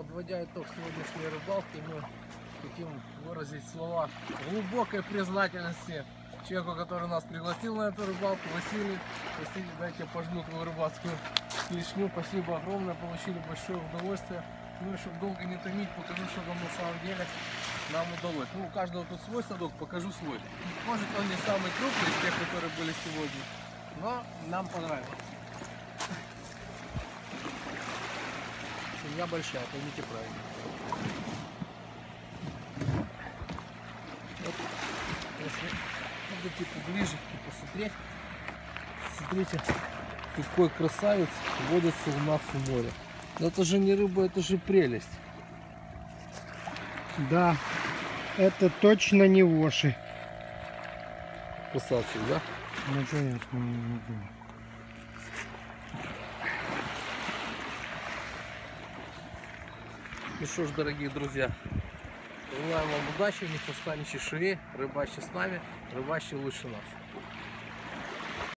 подводя итог сегодняшней рыбалки, мы хотим выразить слова глубокой признательности человеку, который нас пригласил на эту рыбалку, Василий. Василий, дайте пожму твою рыбацкую клешню. Спасибо огромное, получили большое удовольствие. Ну и чтобы долго не томить, покажу, что там на самом деле нам удалось. Ну, у каждого тут свой садок, покажу свой. Может, он не самый крупный из тех, которые были сегодня, но нам понравилось. Семья большая, поймите правильно. Вот, если подойти поближе и посмотреть, смотрите, какой красавец водится у нас в море. Но это же не рыба, это же прелесть. Да, это точно не воши. Красавчик, да? Ну, конечно, не знаю. Ну что ж, дорогие друзья, желаем вам удачи, не хвоста, ни чешуи, с нами, рыбачьте лучше нас.